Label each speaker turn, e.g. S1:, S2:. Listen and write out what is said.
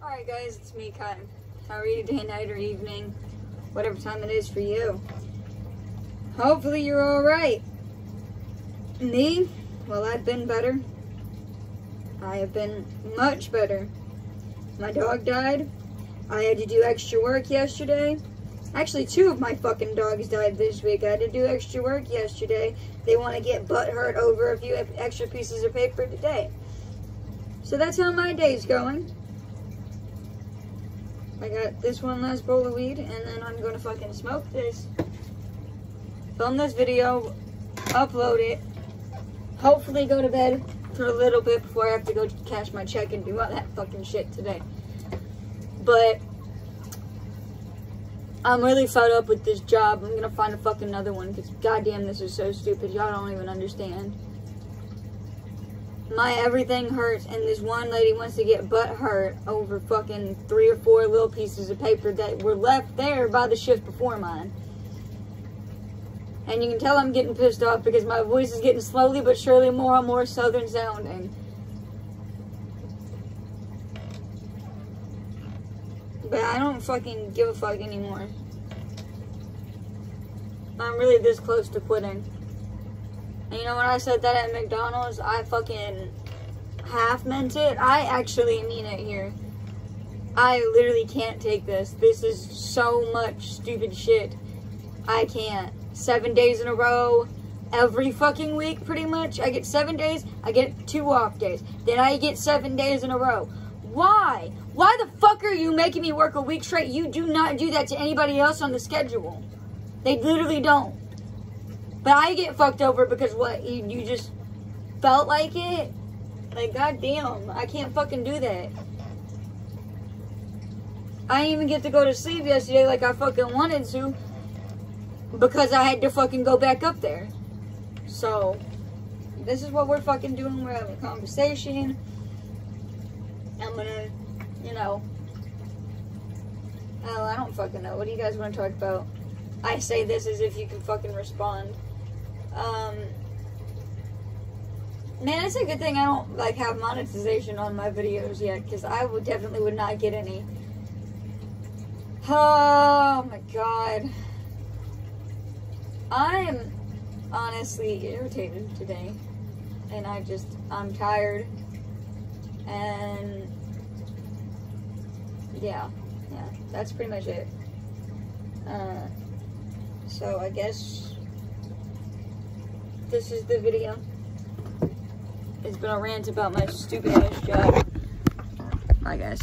S1: Alright guys, it's me, Cotton. How are you day, night, or evening? Whatever time it is for you. Hopefully you're alright. Me? Well, I've been better. I have been much better. My dog died. I had to do extra work yesterday. Actually, two of my fucking dogs died this week. I had to do extra work yesterday. They want to get butt hurt over a few extra pieces of paper today. So that's how my day's going. I got this one last bowl of weed, and then I'm gonna fucking smoke this. Film this video, upload it, hopefully go to bed for a little bit before I have to go cash my check and do all that fucking shit today. But I'm really fed up with this job. I'm gonna find a fucking another one because goddamn this is so stupid. Y'all don't even understand. My everything hurts and this one lady wants to get butt hurt over fucking three or four little pieces of paper that were left there by the shift before mine. And you can tell I'm getting pissed off because my voice is getting slowly but surely more and more southern sounding. But I don't fucking give a fuck anymore. I'm really this close to quitting. And you know when I said that at McDonald's, I fucking half meant it. I actually mean it here. I literally can't take this. This is so much stupid shit. I can't. Seven days in a row, every fucking week pretty much. I get seven days, I get two off days. Then I get seven days in a row. Why? Why the fuck are you making me work a week straight? You do not do that to anybody else on the schedule. They literally don't. But I get fucked over because what? You, you just felt like it? Like, goddamn, I can't fucking do that. I didn't even get to go to sleep yesterday like I fucking wanted to because I had to fucking go back up there. So, this is what we're fucking doing. We're having a conversation. I'm gonna, you know, I don't fucking know. What do you guys want to talk about? I say this as if you can fucking respond. Um, man, it's a good thing I don't like have monetization on my videos yet, because I would definitely would not get any. Oh my god. I'm honestly irritated today. And I just, I'm tired. And yeah, yeah, that's pretty much it. Uh, so I guess this is the video. It's been a rant about my stupid ass job. I guess.